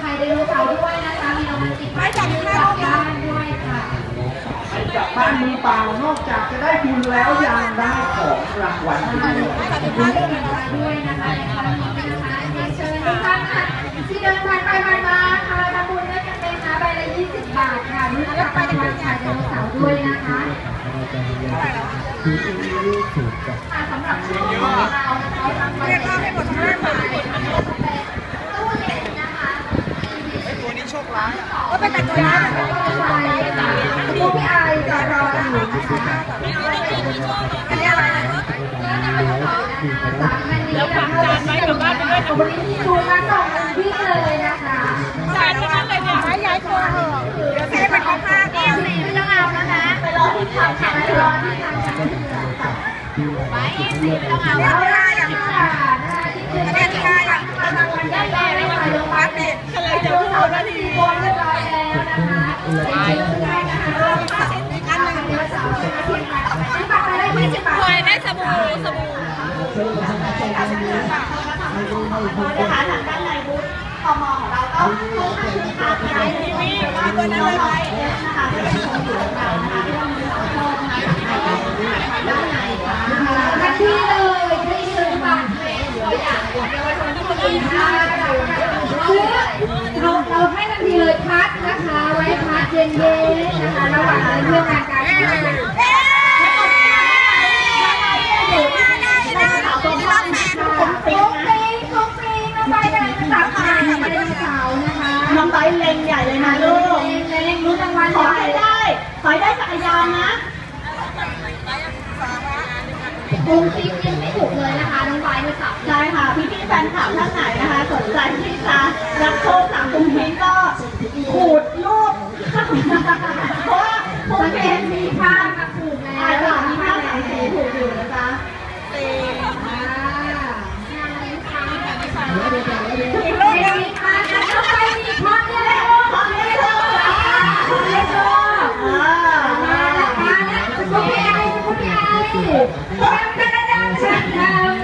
ไข่ไดโนเสาร์ด้วยนะคะมีรางวัลติดไม้จากบ้านด้วยค่ะไปจากบ้านมือเปล่านอกจากจะได้บุญแล้วยังได้ของรางวัลอีกด้รางวยด้วยนะคะในครั้งนี้นะคะเชิญทุกท่านค่ะที่เดินผ่านไปมาค่ะทำบุญด้วยกันเลยนะใบละ20บาทค่ะรุ่นรับรางวัลไข่ไดโนเสาร์ด้วยนะคะสำหรับช่วงของเรานะคะรางวัลเรียกให้หมดทั้งห้าบาทตู้เย็นนะคะ ตัวนี้โชคร้าย ก็เป็นแต่ตัวร้ายตัวพี่ไอจะรออยู่นะคะอันนี้อะไรแล้วฝากจานไว้กับบ้านไปด้วยค่ะวันนี้ที่ดูนะส่งพี่เลยนะคะจานที่นั่นเลยเนี่ยย้ายตัวเถอะเดี๋ยวจะเป็นของผ้าเอวสีไม่ต้องเอานะคะไปรอที่ทางค่ะไปรอที่ทางค่ะไว้สีไม่ต้องเอาเอาได้อย่างค่ะนะคะที่คือแม่ได้อย่างค่ะรางวัลได้ นะคะได้นะคะรอบที่สองอันหนึ่งเดียวสาวชนะทีมค่ะที่บัตรได้ยี่สิบบาทเคยได้สบู่สบู่ทางด้านในบูธตมของเราก็คือทางไทยทีวีตัวนั้นเลยนะคะที่เป็นของอยู่ของเรานะคะที่เรามีสองคนนะคะด้านในค่ะทันทีเลยที่ซื้อบัตรตัวอย่างเยาวชนะคนนได้คือเราเราให้ทันทีเลยพัดนะคะ ไว้พัดเย็นๆนะคะระหว่างเรื่องงานการเงินน้องไบเล็งใหญ่เลยนะลูกเล็งรู้รางวัลขอให้ได้ ขอให้ได้จักรยานนะกุ้งติ๊กยังไม่ถูกเลยนะคะน้องไบร์ทค่ะได้ค่ะ พี่พี่แฟนคลับท่านไหนนะคะ สนใจที่จะรับโชคจากคุณพิงก็ขูดรูป เพราะว่าคุณ สังเกพิตงมีภาพกับถูกแล้วอาจจะมีภาพสามสีถูกอยู่นะจ๊ะอีกรูปนึงมาแล้วไปมีพอดเนี่ยแล้วพอดเนี่ยแล้วพอดเนี่ยแล้วอ่ามาแล้วมาแล้วคุณพี่ไอคุณพี่ไอทำกันแล้วฉันทำทำทำทำแล้วไปจ่าโอ้